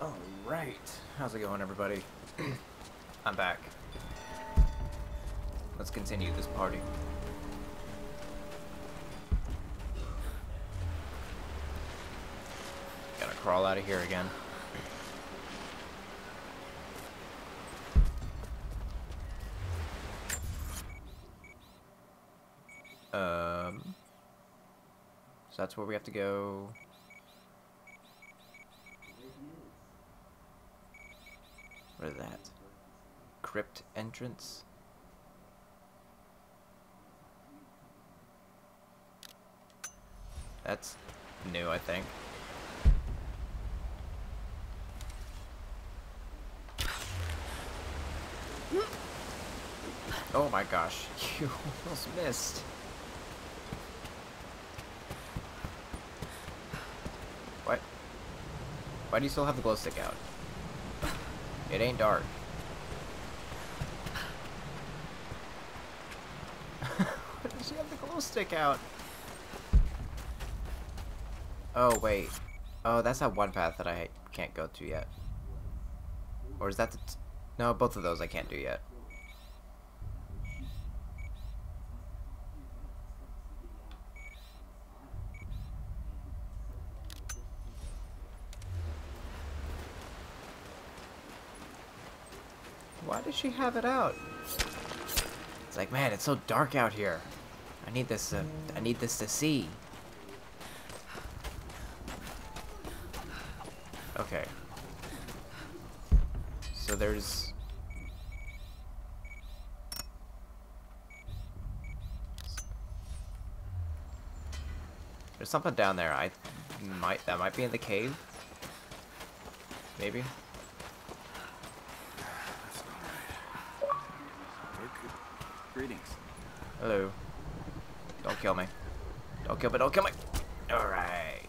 Alright. How's it going, everybody? I'm back. Let's continue this party. Gotta crawl out of here again. Um, so that's where we have to go. Is that? Crypt entrance? That's new, I think. Oh my gosh, you almost missed. What? Why do you still have the glow stick out? It ain't dark. Why does she have the glow stick out? Oh, wait. Oh, that's that one path that I can't go to yet. Or is that the... no, both of those I can't do yet. Does she have it out? It's like, man, it's so dark out here. I need this. Uh, I need this to see. Okay. So there's. There's something down there. I might that might be in the cave. Maybe. Greetings. Hello. Don't kill me. Don't kill me, don't kill me! Alright.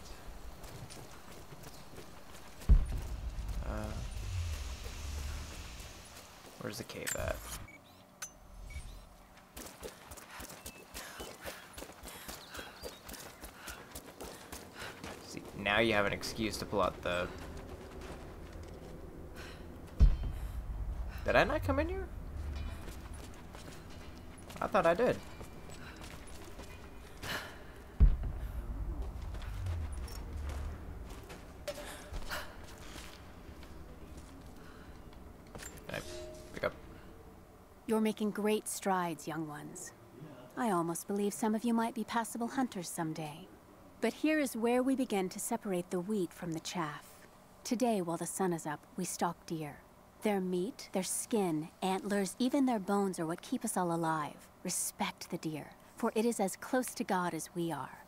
Uh, where's the cave at? See, now you have an excuse to pull out the... Did I not come in here? I thought I did. Pick up? You're making great strides, young ones. I almost believe some of you might be passable hunters someday. But here is where we begin to separate the wheat from the chaff. Today, while the sun is up, we stalk deer. Their meat, their skin, antlers, even their bones are what keep us all alive. Respect the deer, for it is as close to God as we are.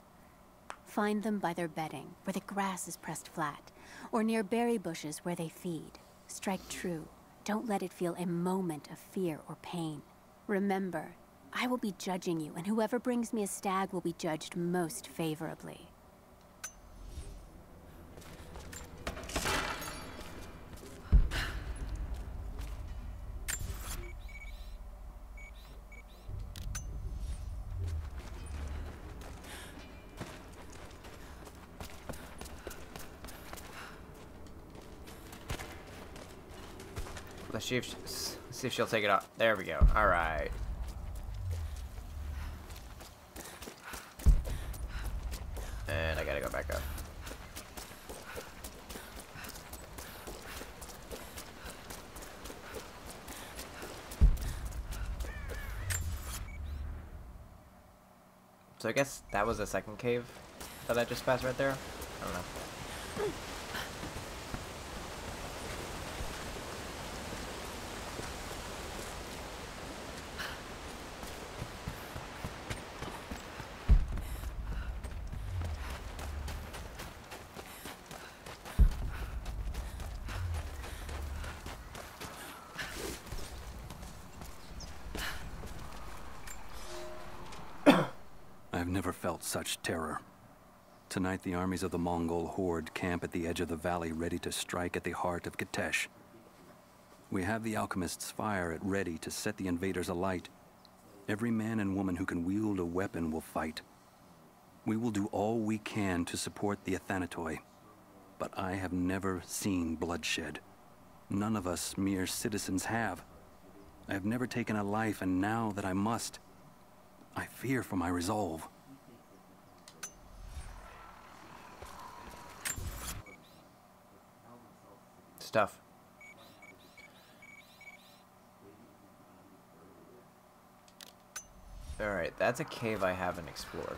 Find them by their bedding, where the grass is pressed flat, or near berry bushes where they feed. Strike true. Don't let it feel a moment of fear or pain. Remember, I will be judging you, and whoever brings me a stag will be judged most favorably. See if, she, see if she'll take it off. There we go. Alright. And I gotta go back up. So I guess that was the second cave that I just passed right there? I don't know. I've never felt terror. Tonight, the armies of the Mongol horde camp at the edge of the valley, ready to strike at the heart of Kitezh. We have the alchemist's fire at ready to set the invaders alight. Every man and woman who can wield a weapon will fight. We will do all we can to support the Athanatoi. but I have never seen bloodshed. None of us mere citizens have. I have never taken a life, and now that I must, I fear for my resolve. Stuff. Alright, that's a cave I haven't explored.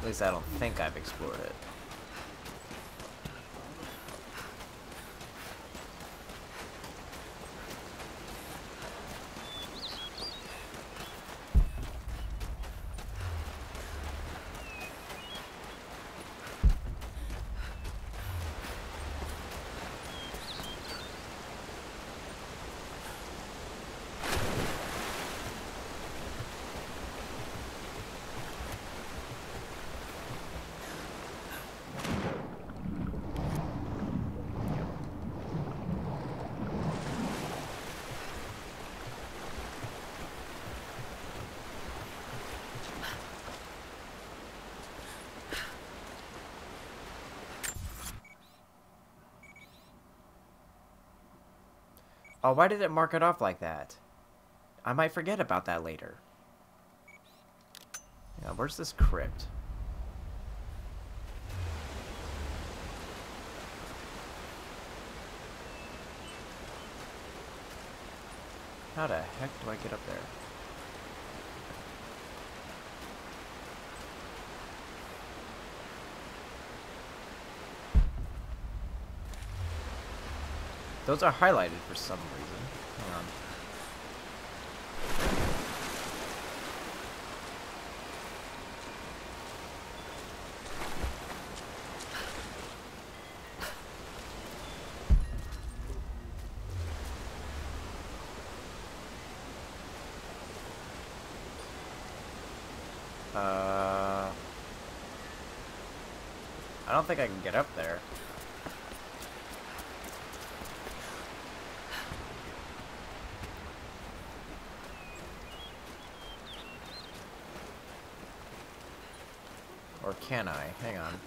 At least I don't think I've explored it. Oh, why did it mark it off like that? I might forget about that later. Yeah, where's this crypt? How the heck do I get up there? Those are highlighted for some reason. Hang on. Uh, I don't think I can get up there. Or can I? Hang on.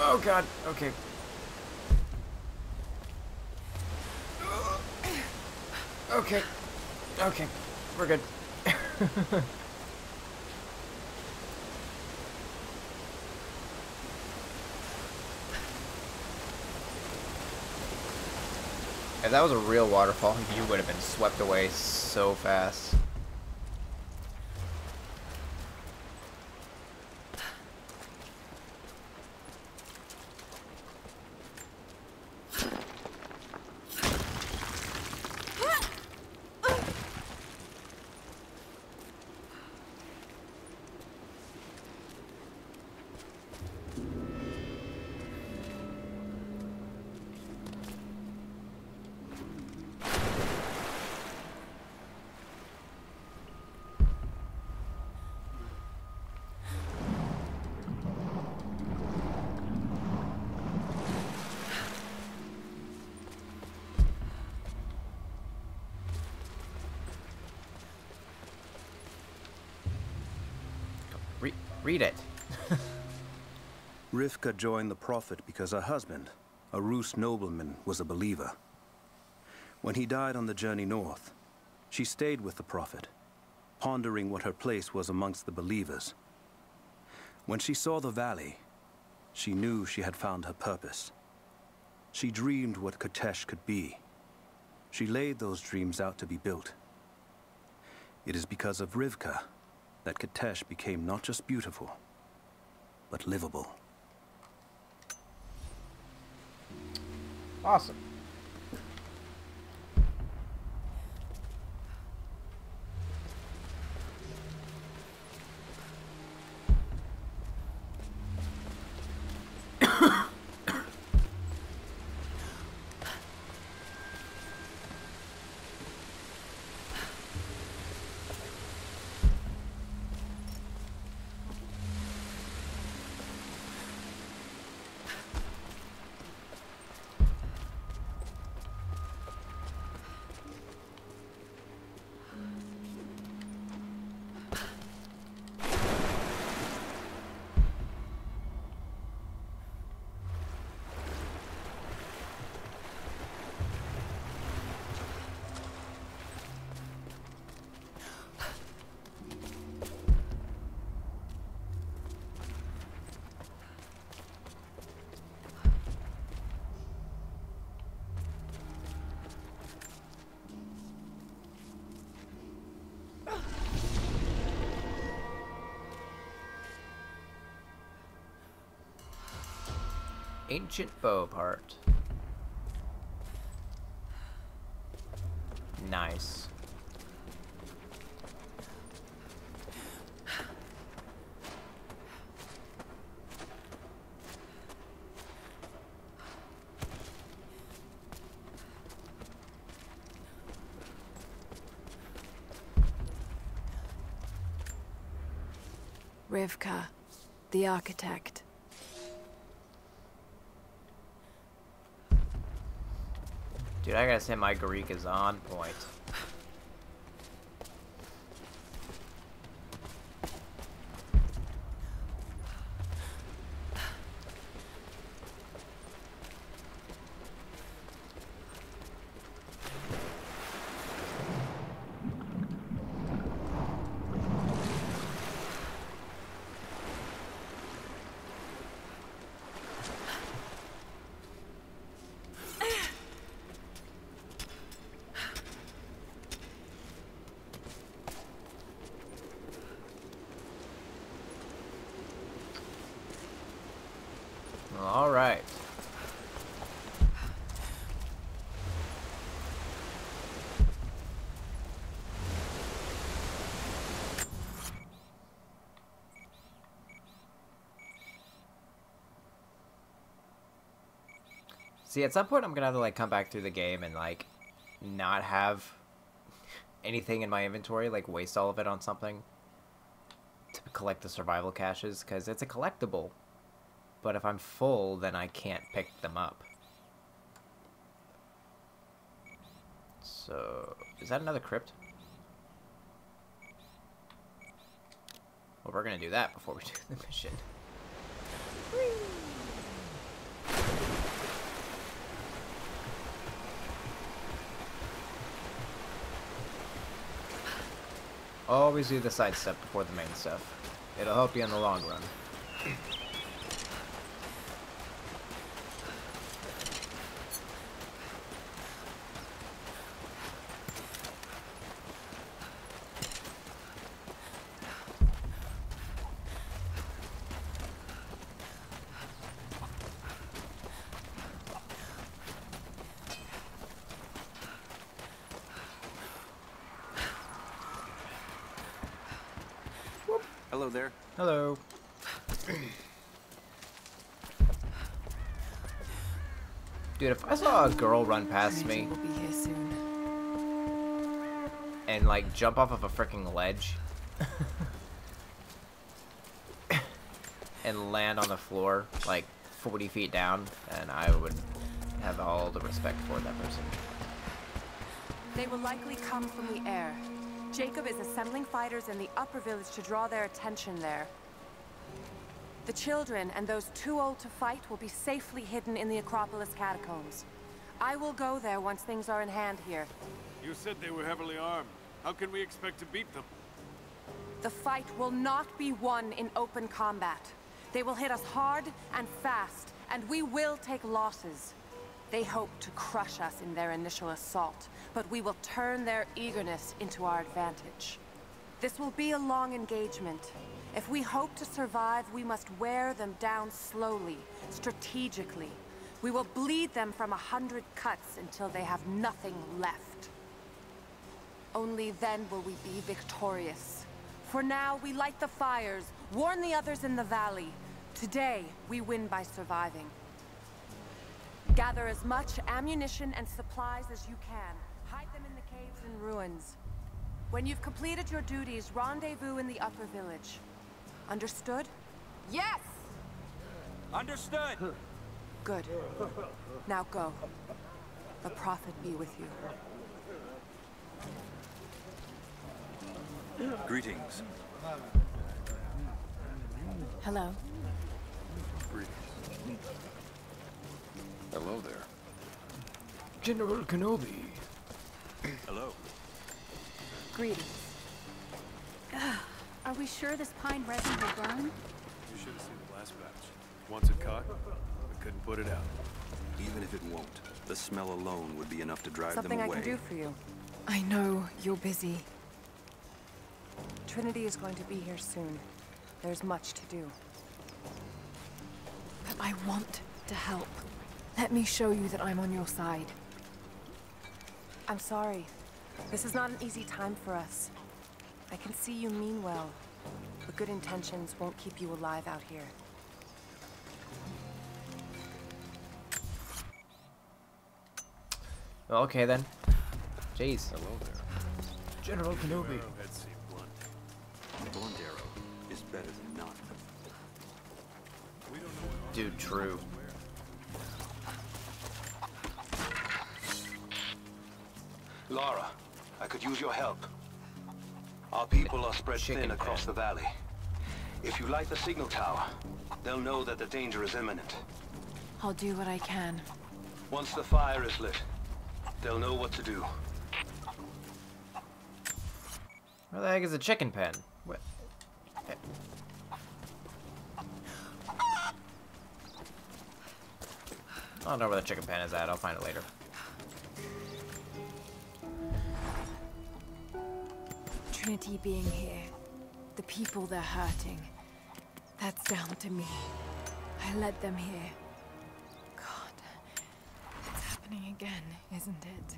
Oh, oh god. Okay. Okay. Okay. We're good. if that was a real waterfall, you would have been swept away so fast. Read it. Rivka joined the Prophet because her husband, a Rus nobleman, was a believer. When he died on the journey north, she stayed with the Prophet, pondering what her place was amongst the believers. When she saw the valley, she knew she had found her purpose. She dreamed what Kitezh could be. She laid those dreams out to be built. It is because of Rivka that Kitezh became not just beautiful, but livable. Awesome. Ancient bow part. Nice. Rivka, the architect. Dude, I gotta say my Greek is on point. All right. See, at some point I'm gonna have to like come back through the game and like not have anything in my inventory, like waste all of it on something to collect the survival caches, because it's a collectible. But if I'm full, then I can't pick them up. So, is that another crypt? Well, we're gonna do that before we do the mission. Always do the side step before the main stuff. It'll help you in the long run. Hello there. Hello. Dude, if I saw a girl run past me and like jump off of a freaking ledge and land on the floor like 40 feet down, and I would have all the respect for that person. They will likely come from the air. Jacob is assembling fighters in the upper village to draw their attention there. The children and those too old to fight will be safely hidden in the Acropolis catacombs. I will go there once things are in hand here. You said they were heavily armed. How can we expect to beat them? The fight will not be won in open combat. They will hit us hard and fast, and we will take losses. They hope to crush us in their initial assault, but we will turn their eagerness into our advantage. This will be a long engagement. If we hope to survive, we must wear them down slowly, strategically. We will bleed them from a hundred cuts until they have nothing left. Only then will we be victorious. For now, we light the fires, warn the others in the valley. Today, we win by surviving. Gather as much ammunition and supplies as you can. Hide them in the caves and ruins. When you've completed your duties, rendezvous in the upper village. Understood? Yes! Understood! Good. Now go. The Prophet be with you. Greetings. Hello. Hello there. General Kenobi. Hello. Greetings. Are we sure this pine resin will burn? You should have seen the last batch. Once it caught, we couldn't put it out. Even if it won't, the smell alone would be enough to drive Something them I away. can do for you. I know you're busy. Trinity is going to be here soon. There's much to do. But I want to help. Let me show you that I'm on your side. I'm sorry. This is not an easy time for us. I can see you mean well, but good intentions won't keep you alive out here. Okay then. Jeez. Hello there. General Kenobi. Arrowhead blunt. Blunt arrow is better than none. Don't Dude, true. Lara, I could use your help. Our people are spread Chicken thin across pen. the valley. If you light the signal tower, they'll know that the danger is imminent. I'll do what I can. Once the fire is lit, they'll know what to do. Where the heck is a chicken pen? What? I don't know where the chicken pen is at. I'll find it later. Trinity being here, the people they're hurting, that's down to me. I led them here. God, it's happening again, isn't it?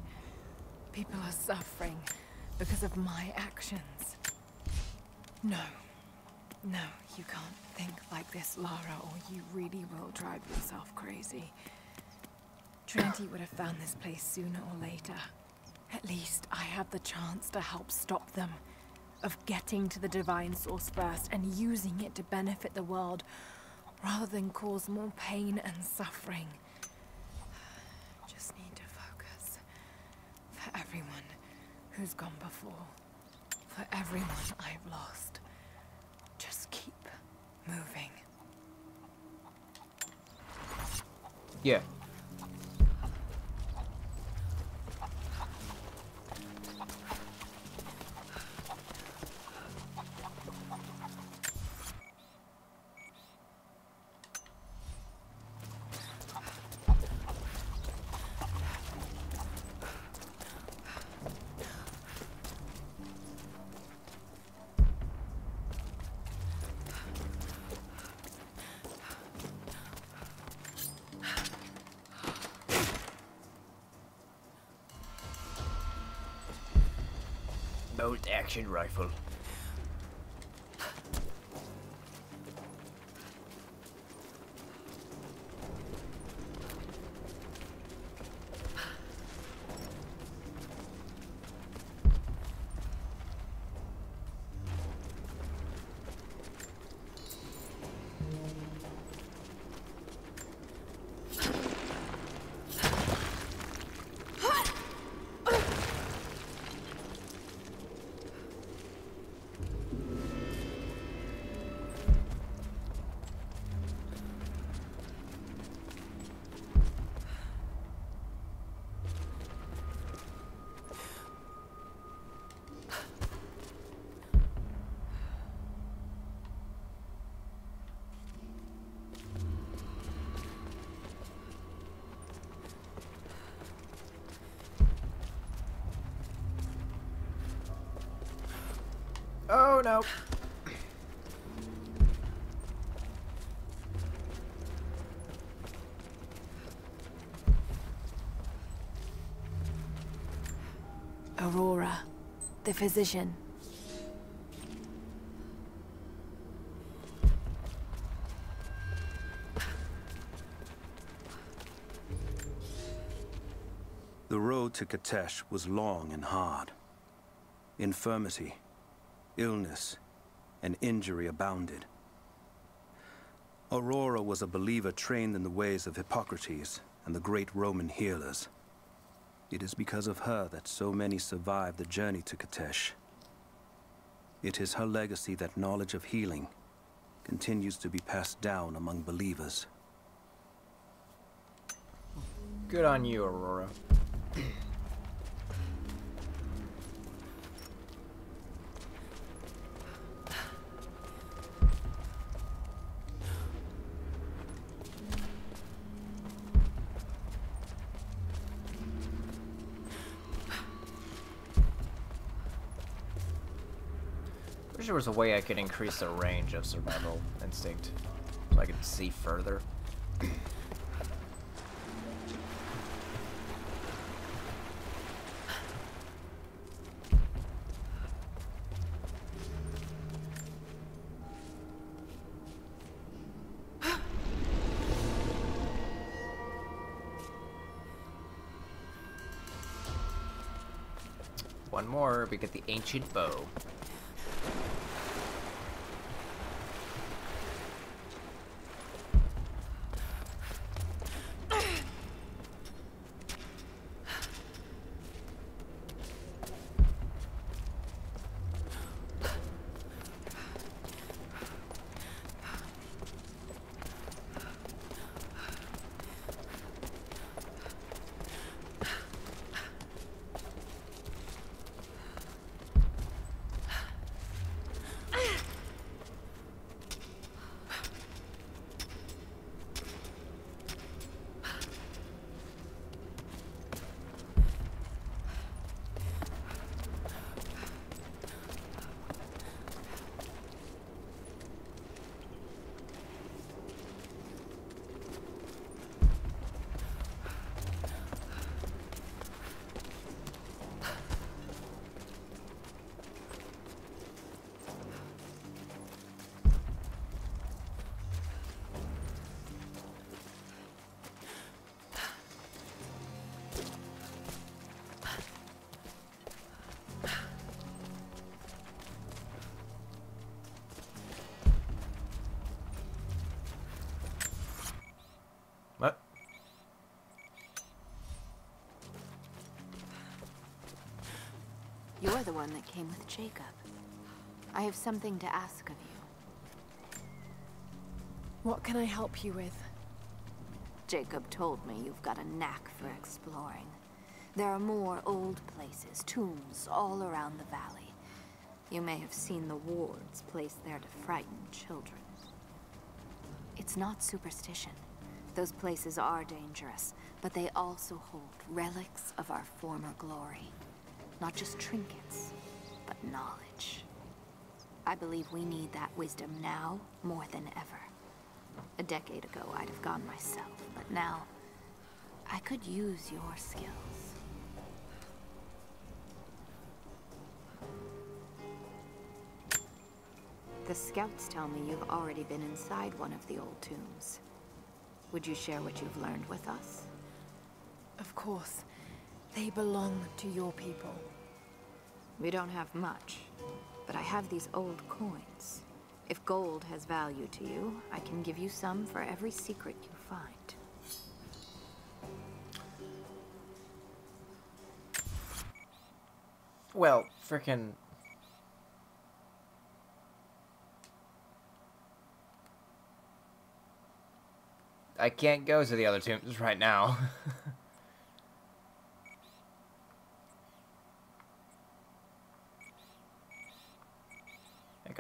People are suffering because of my actions. No. No, you can't think like this, Lara, or you really will drive yourself crazy. Trinity would have found this place sooner or later. At least I have the chance to help stop them. Of getting to the Divine Source first and using it to benefit the world, rather than cause more pain and suffering. Just need to focus. For everyone who's gone before. For everyone I've lost. Just keep moving. Yeah. Bolt action rifle. Oh no. Aurora, the physician. The road to Kitezh was long and hard. Infirmity, illness, and injury abounded. Aurora was a believer trained in the ways of Hippocrates and the great Roman healers. It is because of her that so many survived the journey to Kitezh. It is her legacy that knowledge of healing continues to be passed down among believers. Good on you, Aurora. Was a way I could increase the range of survival instinct so I could see further. One more, we get the ancient bow. You're the one that came with Jacob. I have something to ask of you. What can I help you with? Jacob told me you've got a knack for exploring. There are more old places, tombs, all around the valley. You may have seen the wards placed there to frighten children. It's not superstition. Those places are dangerous, but they also hold relics of our former glory. Not just trinkets, but knowledge. I believe we need that wisdom now more than ever. A decade ago, I'd have gone myself, but now, I could use your skills. The scouts tell me you've already been inside one of the old tombs. Would you share what you've learned with us? Of course. They belong to your people. We don't have much, but I have these old coins. If gold has value to you, I can give you some for every secret you find. Well, frickin' I can't go to the other tombs right now.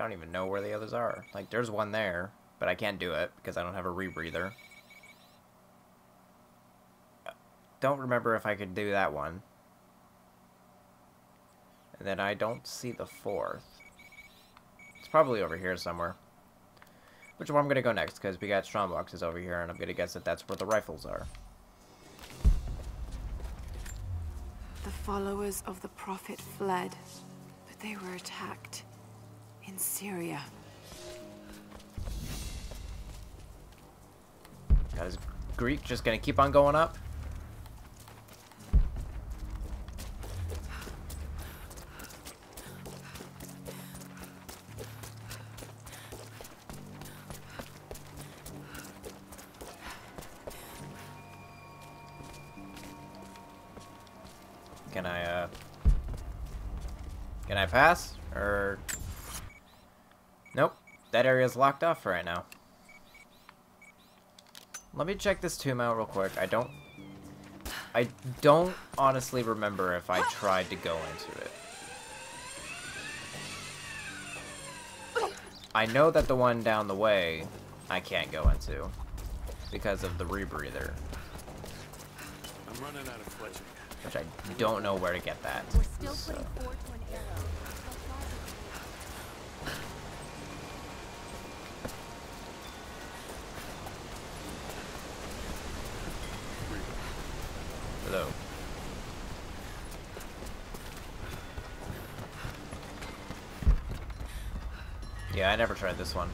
I don't even know where the others are. Like, there's one there, but I can't do it because I don't have a rebreather. Don't remember if I could do that one. And then I don't see the fourth. It's probably over here somewhere. Which where I'm gonna go next, because we got strong boxes over here, and I'm gonna guess that that's where the rifles are. The followers of the Prophet fled, but they were attacked in Syria. God, is Greek just gonna keep on going up? Can I, uh... Can I pass? Or... Nope. That area is locked off for right now. Let me check this tomb out real quick. I don't... I don't honestly remember if I tried to go into it. I know that the one down the way I can't go into because of the rebreather, I'm running out of fletching. which I don't know where to get that. We're still so- putting forward to an arrow. Hello. Yeah, I never tried this one.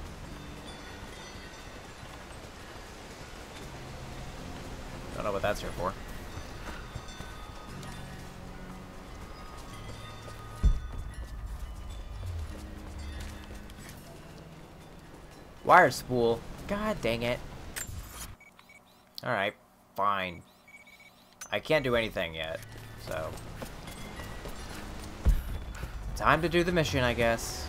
Don't know what that's here for. Wire spool. God dang it. Alright, fine. I can't do anything yet, so... Time to do the mission, I guess.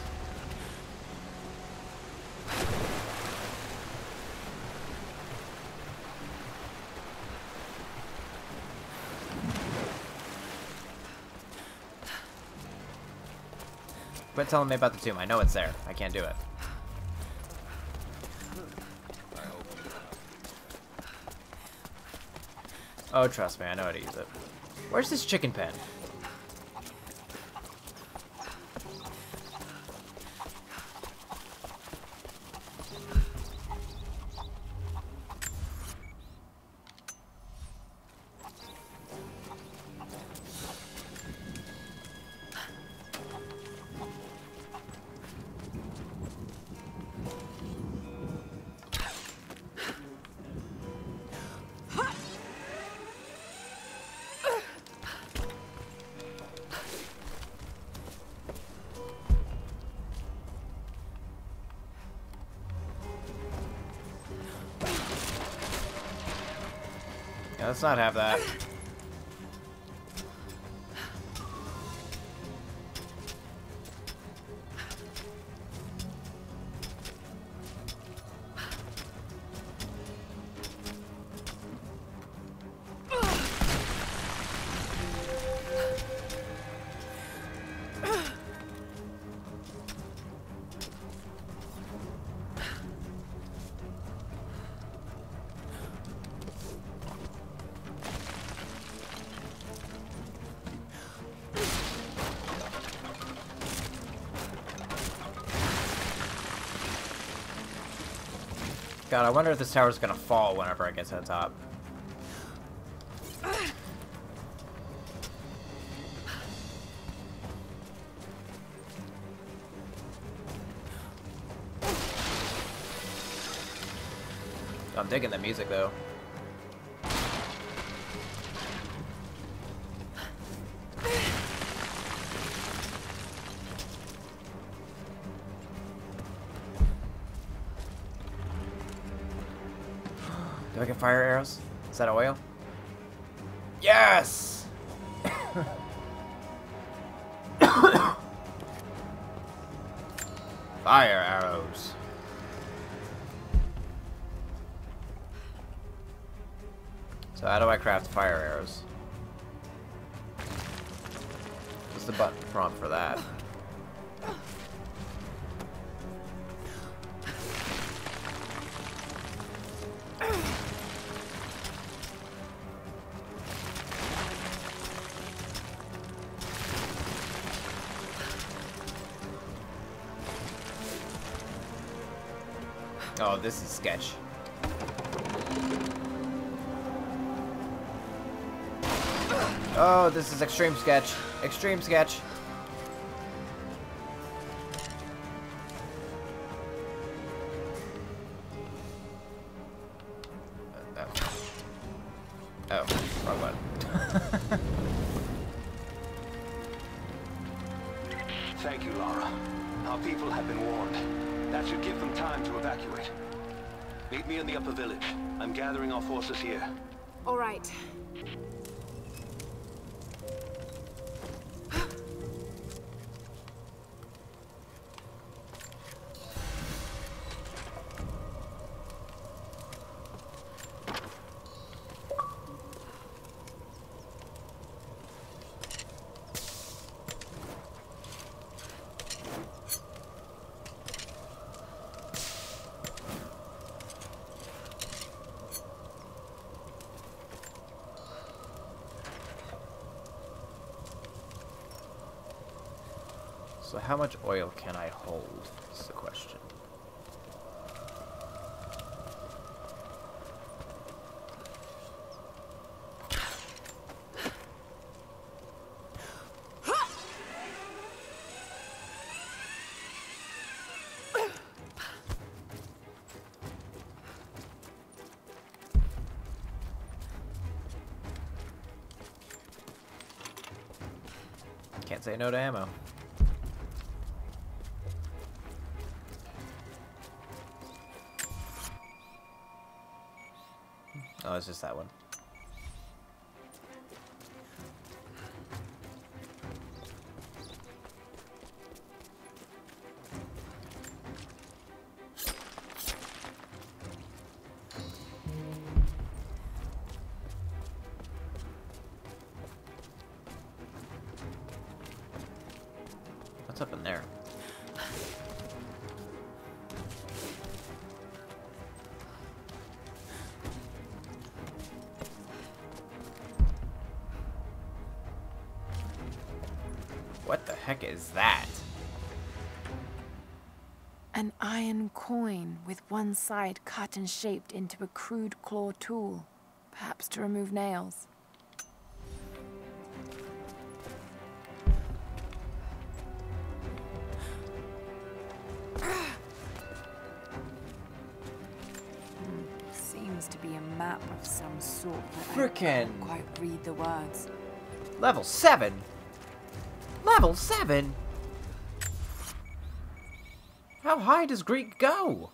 Quit telling me about the tomb. I know it's there. I can't do it. Oh, trust me, I know how to use it. Where's this chicken pen? Let's not have that. I wonder if this tower's gonna fall whenever I get to the top. I'm digging the music though. Fire arrows? Is that oil? Yes! fire arrows. So how do I craft fire arrows? What's the button prompt for that? Oh, this is extreme sketch. Extreme sketch. So how much oil can I hold? Is the question. Can't say no to ammo. What's up in there? What the heck is that? An iron coin with one side cut and shaped into a crude claw tool, perhaps to remove nails. Can't quite read the words. Level 7? Level 7? How high does Greek go?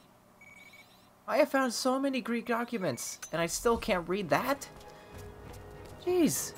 I have found so many Greek documents, and I still can't read that? Jeez.